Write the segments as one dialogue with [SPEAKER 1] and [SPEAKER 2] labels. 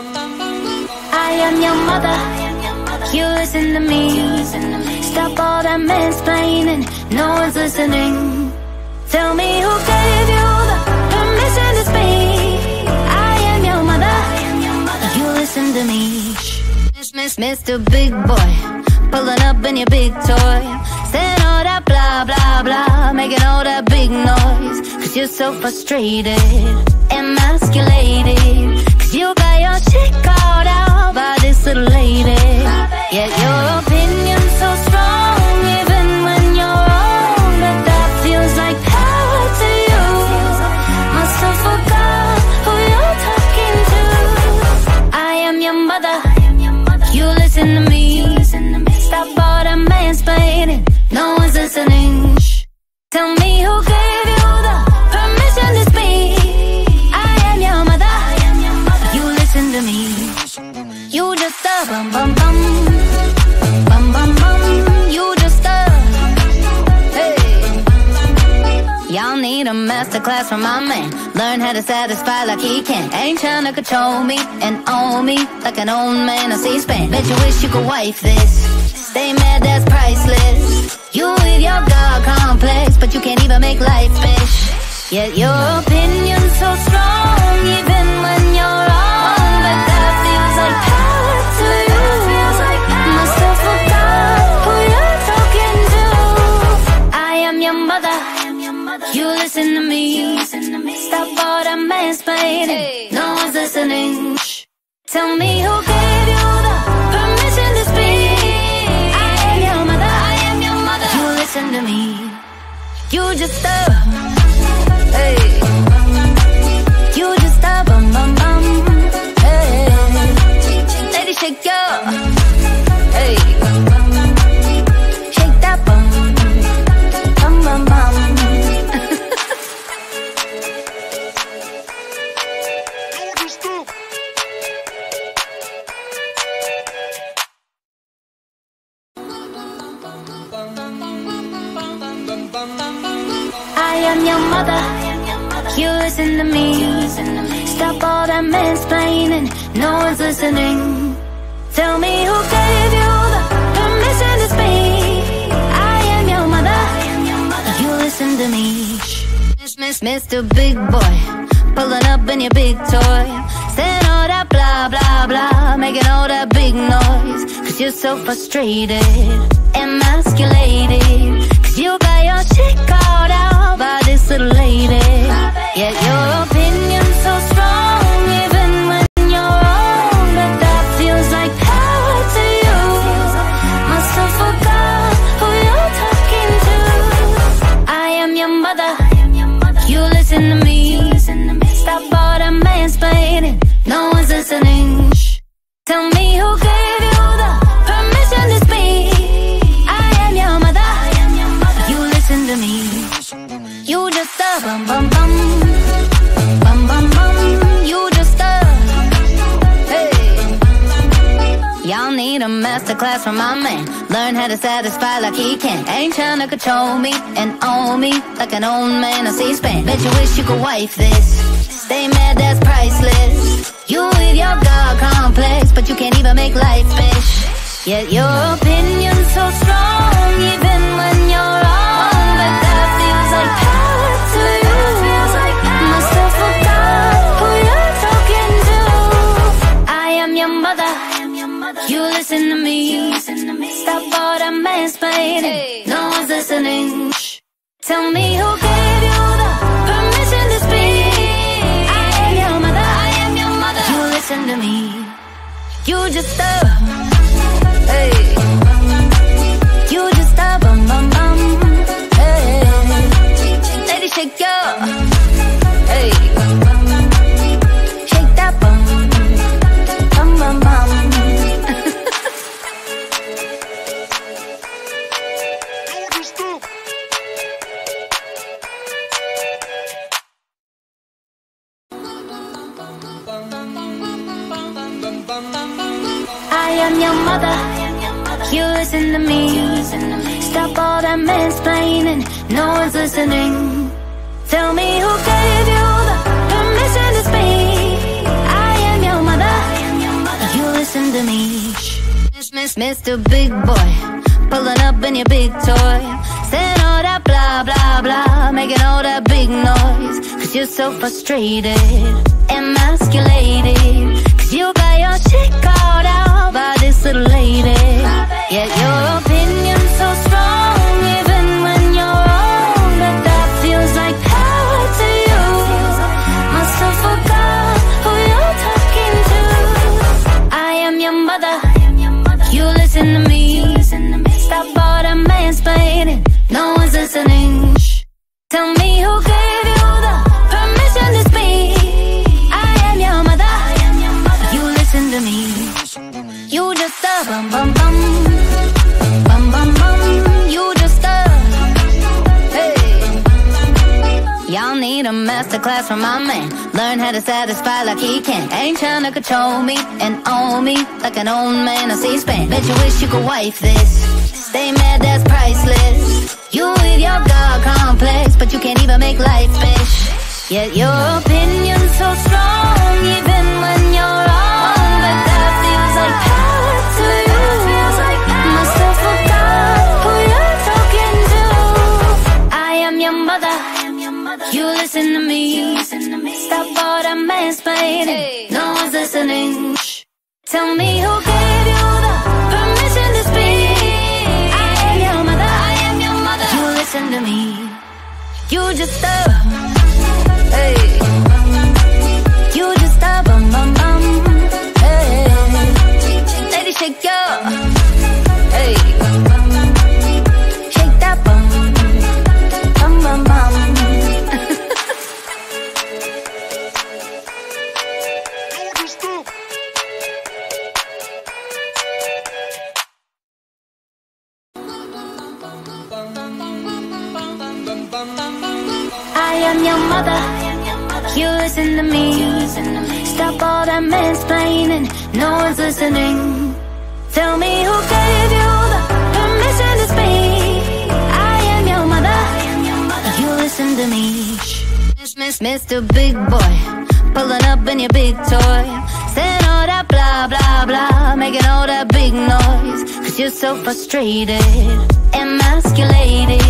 [SPEAKER 1] I am your mother. You listen to me. Stop all that mansplaining. No one's listening. Tell me who gave you the permission to speak. I am your mother. You listen to me. Miss, miss, Mr. Big Boy. Pulling up in your big toy. Saying all that blah, blah, blah. Making all that big noise. Cause you're so frustrated. Emasculated. Cause you got shit called out by this little lady. Yet your opinion's so from my man. Learn how to satisfy like he can. Ain't trying to control me and own me like an old man on C-SPAN. Bet you wish you could wife this. Stay mad, that's priceless. You with your God complex, but you can't even make life fish. Yet your opinion's so strong, even when you're wrong. But that feels like power to you. Must have forgot who you're talking to. I am your mother. You listen to me. That mansplaining. No one's listening. Shh. Tell me who gave you the permission to speak. I am your mother. I am your mother. You listen to me. You just a. frustrated. Control me and own me like an old man on C-SPAN. Bet you wish you could wife this. Stay mad, that's priceless. You with your God complex, but you can't even make life fish. Yet your opinion's so strong, even when you're wrong. mansplaining, no one's listening. Tell me who gave you the permission to speak. I am your mother, you listen to me. Miss, miss, Mr. Big Boy, pulling up in your big toy. Saying all that blah, blah, blah, making all that big noise. Cause you're so frustrated, emasculated. Cause you got your shit called out by this little lady. Yeah, you're masterclass from my man. Learn how to satisfy like he can. Ain't trying to control me and own me like an old man on C-SPAN. Bet you wish you could wife this. Stay mad, that's priceless. You with your God complex, but you can't even make life fish. Yet your opinion's so strong, even when you're No one's listening. Shh. Tell me who gave you the permission to speak. I am your mother. I am your mother. You listen to me. You just a. so frustrated, emasculated.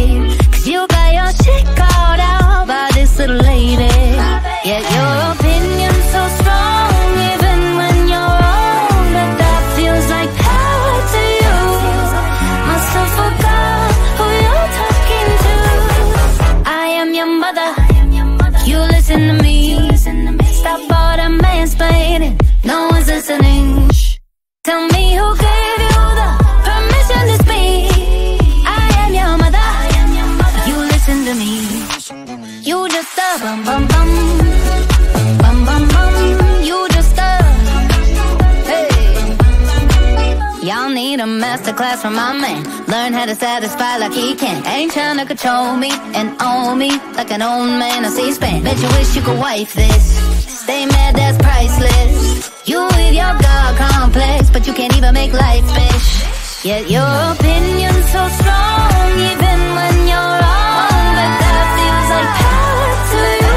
[SPEAKER 1] Satisfy like he can. Ain't trying to control me and own me like an old man on C-SPAN. Bet you wish you could wife this. Stay mad, that's priceless. You with your God complex, but you can't even make life fish. Yet your opinion's so strong, even when you're wrong. But that feels like power to you.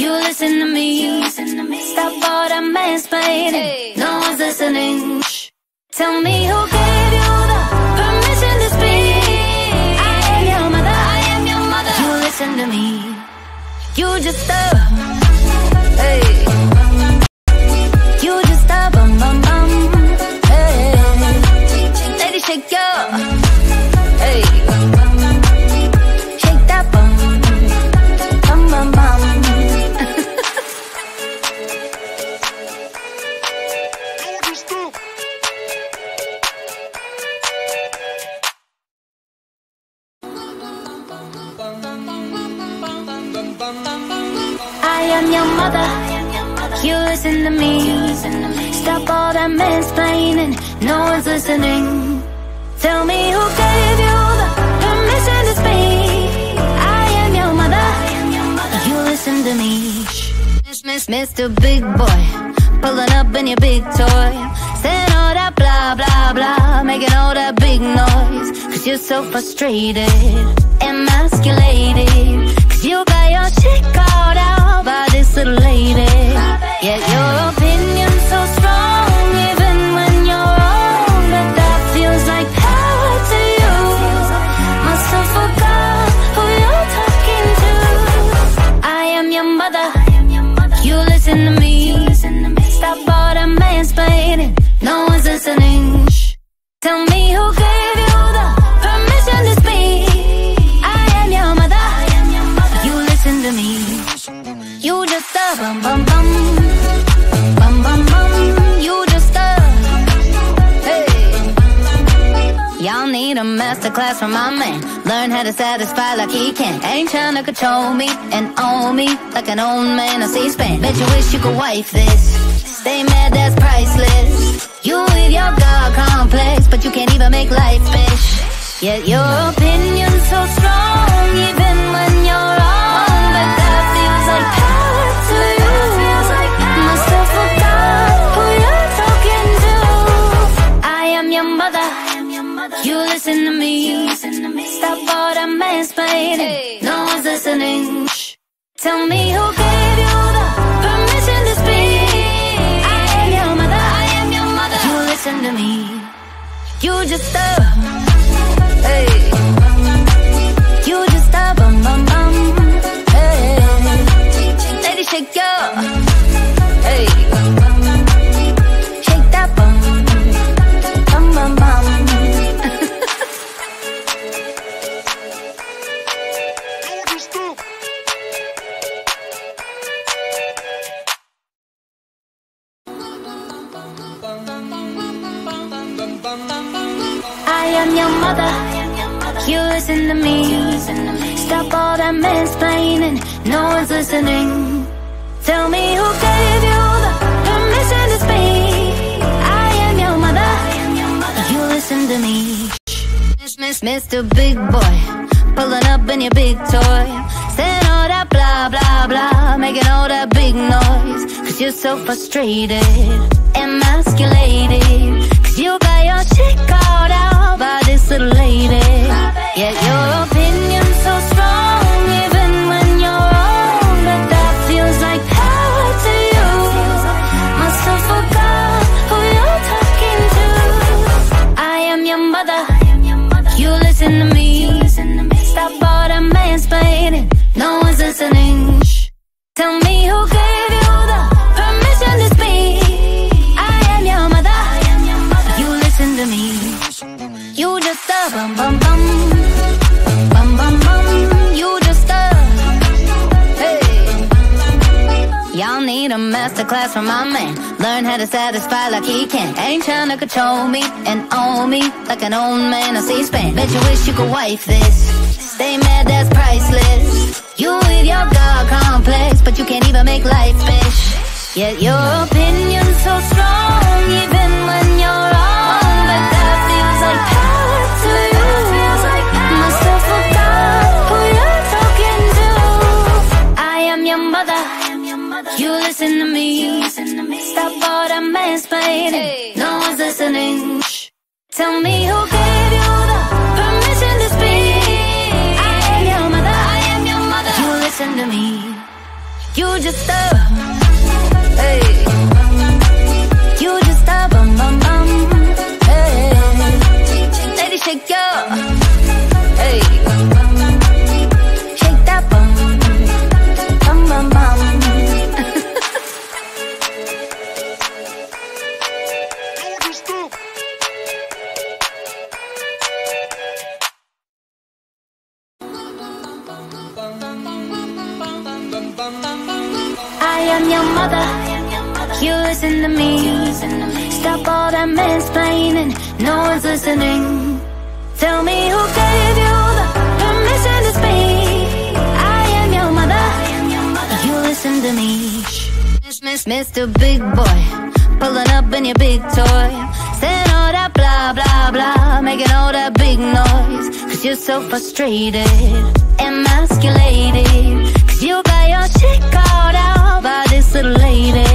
[SPEAKER 1] You listen to me. Stop all that mansplaining. No one's listening. Shh. Tell me who gave you the permission to speak. I am your mother. I am your mother. You listen to me. You just a. listen to me. Miss, miss, Mr. Big Boy, pulling up in your big toy. Saying all that blah, blah, blah, making all that big noise. Cause you're so frustrated, emasculated. Cause you got your shit called out by this little lady. Yet your opinion's so masterclass from my man. Learn how to satisfy like he can. Ain't trying to control me and own me like an old man on C-SPAN. Bet you wish you could wife this. Stay mad, that's priceless. You with your God complex, but you can't even make life fish. Yet your opinion's so strong, even when you're wrong. But that feels like power No one's listening. Shh. Tell me who gave you the permission to speak. I am your mother. I am your mother. You listen to me. You just a. Hey. You just a bum bum bum. Hey. Lady, shake your. Am your mother. You listen to me. Stop all that mansplaining. No one's listening. Tell me who gave you the permission to speak. I am your mother. You listen to me. Mr. Big Boy, pulling up in your big toy, saying all that blah blah blah, making all that big noise. Cause you're so frustrated, emasculated. Cause you got your shit little lady. Yet your masterclass from my man. Learn how to satisfy like he can. Ain't trying to control me and own me like an old man on C-SPAN. Bet you wish you could wife this. Stay mad, that's priceless. You with your God complex, but you can't even make life fish. Yet your opinion's so strong, even when you're wrong. But that feels like power to you. You listen to me. You listen to me, stop all the mansplaining. No one's listening. Shh. Tell me who gave Cause you're so frustrated, emasculated. Cause you got your shit called out by this little lady.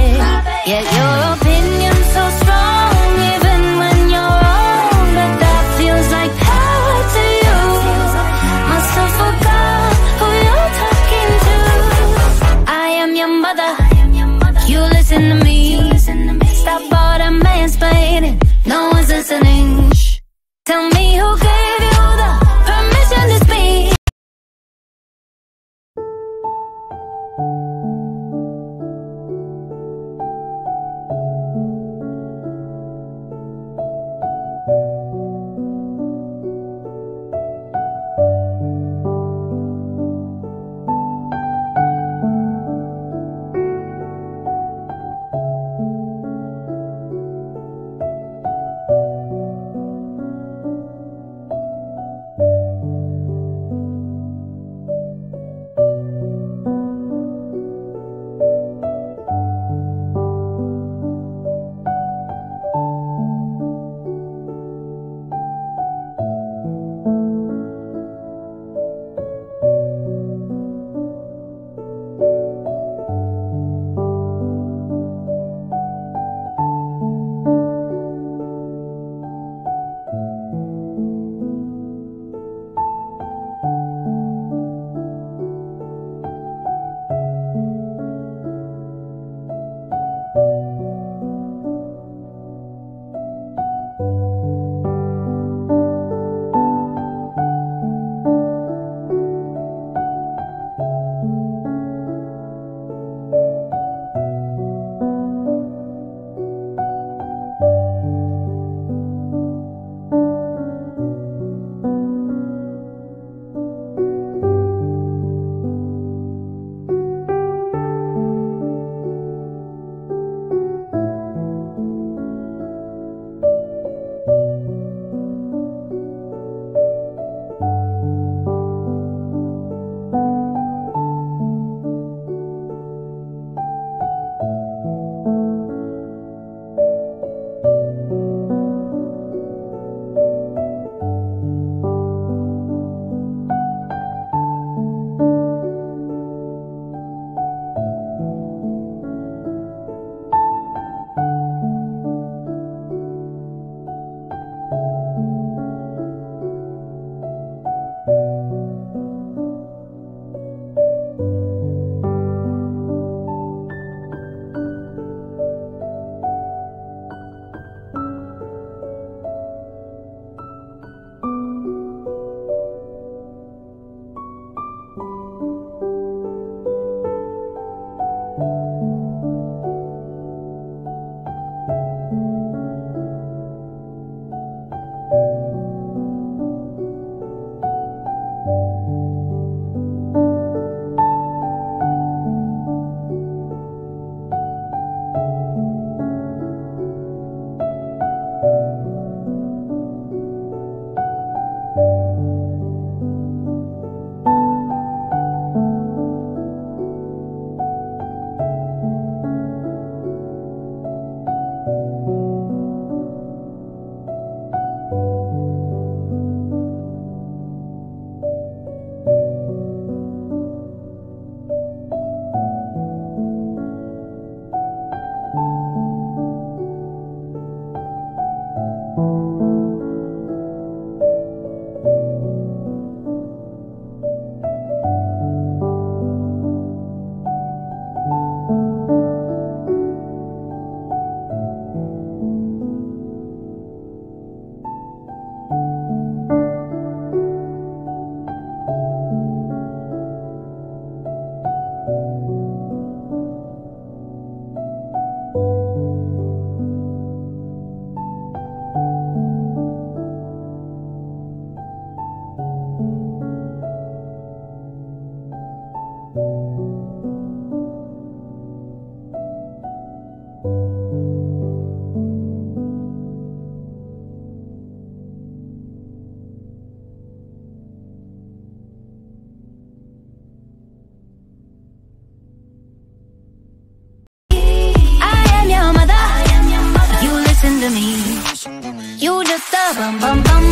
[SPEAKER 1] bum bum bum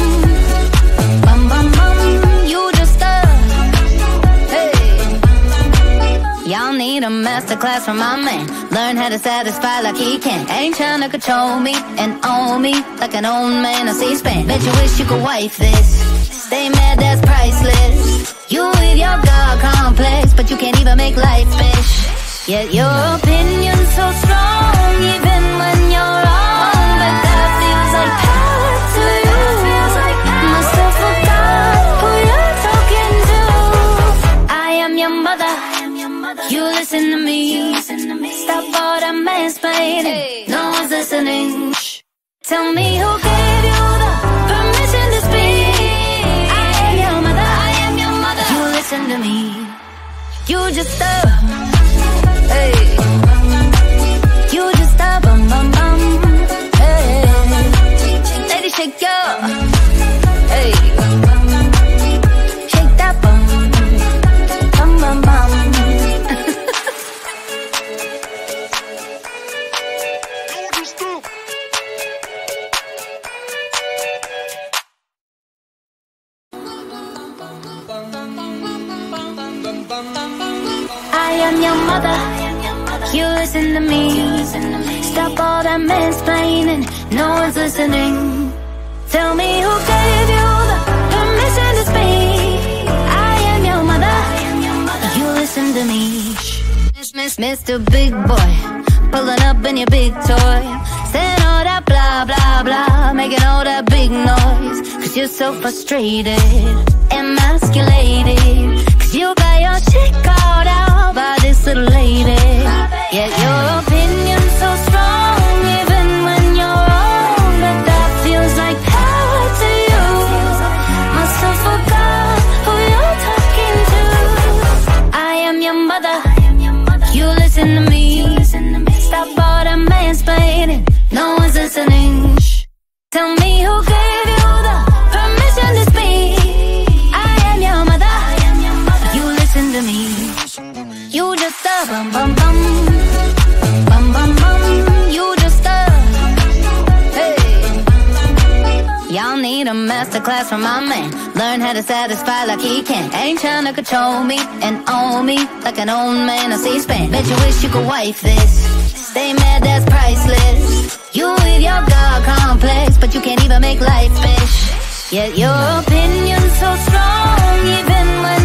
[SPEAKER 1] Bum bum bum You just a Hey. Y'all need a masterclass from my man. Learn how to satisfy like he can. Ain't trying to control me and own me Like an old man I C-SPAN. Bet you wish you could wife this. Stay mad, that's priceless. You with your God complex But you can't even make life fish. Yet your opinion's so strong Even when you're wrong But that feels like power you. Talking to. I am your mother. You listen to me. Stop all that mansplaining. No one's listening. Tell me who gave you the permission to speak. I am your mother. I am your mother. You listen to me. You just a. frustrated, Satisfy like he can. Ain't trying to control me and own me like an old man on C-SPAN. Bet you wish you could wife this. Stay mad, that's priceless. You with your God complex, but you can't even make life fish. Yet your opinion's so strong, even when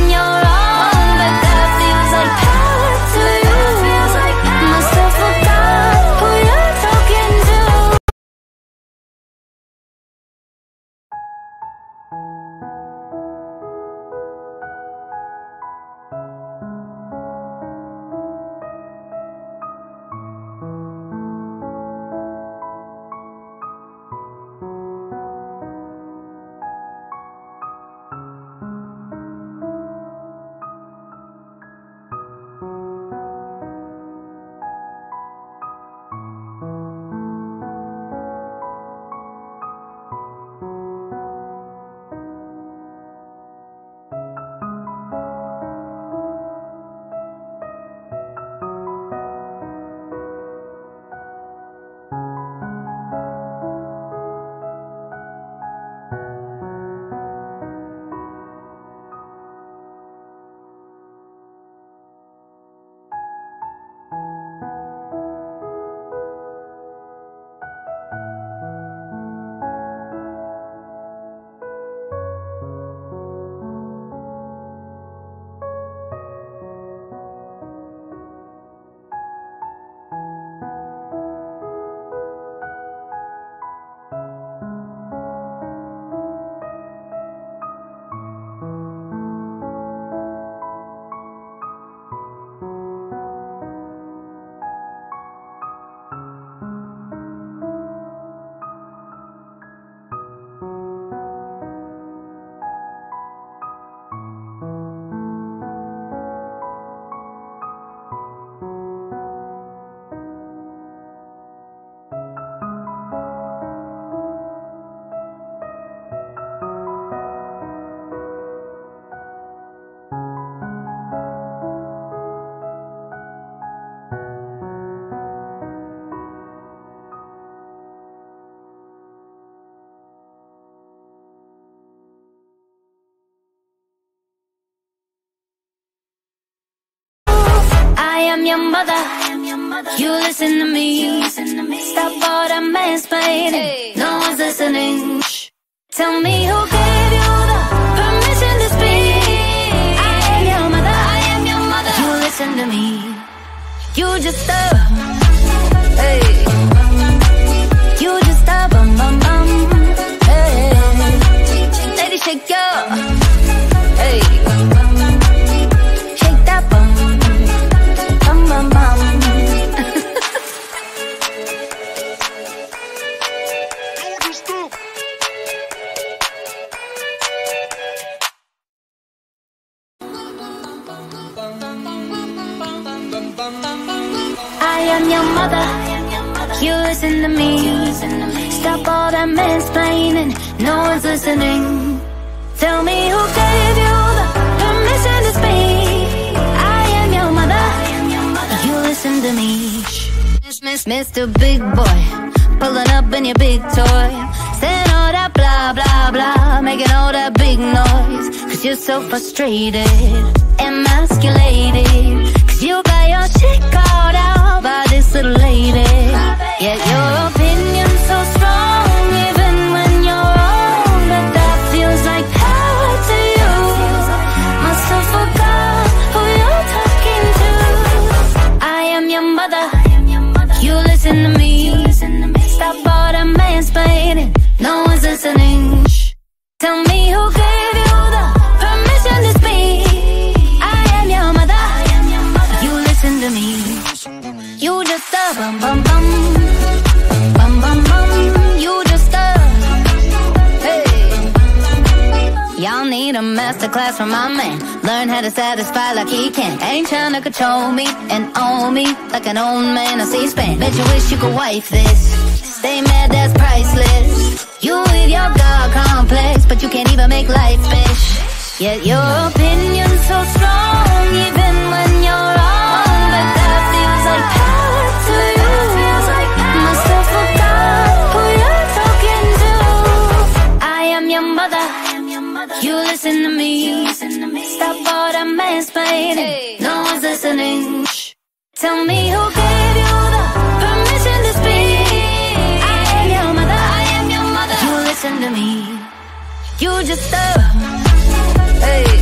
[SPEAKER 1] am your mother. You listen to me. Stop all that mansplaining. No one's listening. Tell me who gave you the permission to speak. I am your mother. I am your mother. You listen to me. You just a. Hey. You just a bum bum bum. Hey. Lady, shake your. I am your mother. You listen to me. Stop all that mansplaining. No one's listening. Tell me who gave you the permission to speak. I am your mother. You listen to me. Miss, miss, Mr. Big Boy, pulling up in your big toy, saying all that blah blah blah, making all that big noise. Cause you're so frustrated, emasculated. By this little lady. Yet your opinion's so masterclass from my man. Learn how to satisfy like he can. Ain't trying to control me and own me like an old man on C-SPAN. Bet you wish you could wife this. Stay mad, that's priceless. You with your God complex, but you can't even make life fish. Yet your opinion's so strong, even when you're wrong. But that feels like mansplaining. No one's listening. Tell me who gave you the permission to speak. I am your mother. I am your mother. You listen to me. You just a. Hey.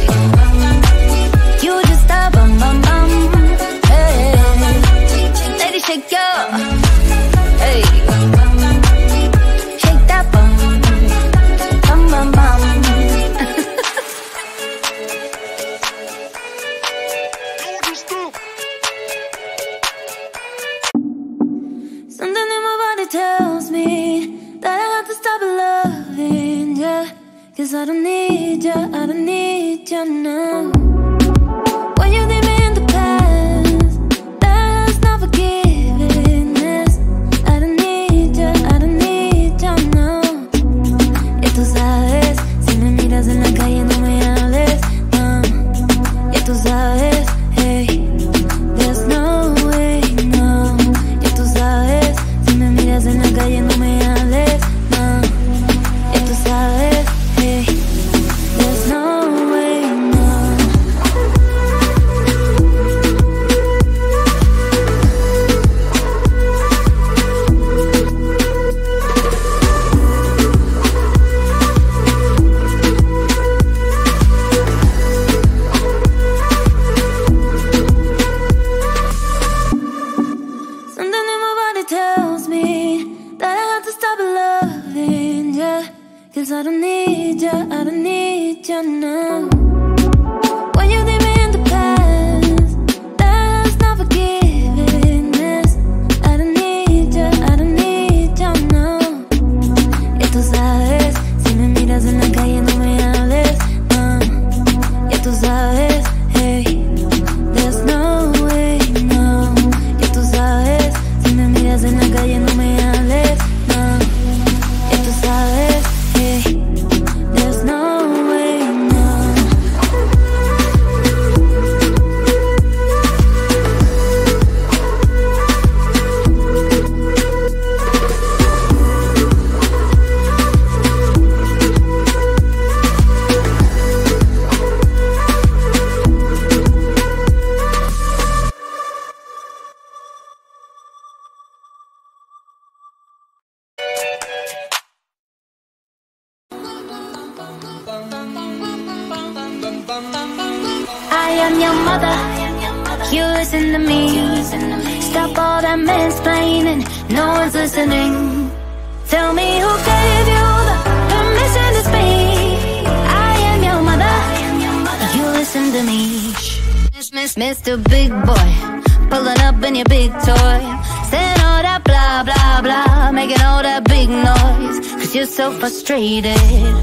[SPEAKER 1] so frustrated.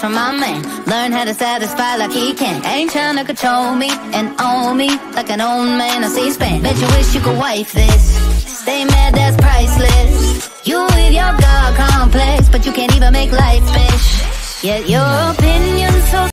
[SPEAKER 1] from my man. Learn how to satisfy like he can. Ain't trying to control me and own me like an old man I C-SPAN. Bet you wish you could wife this. Stay mad, that's priceless. You with your God complex, but you can't even make life fish. Yet your opinion's so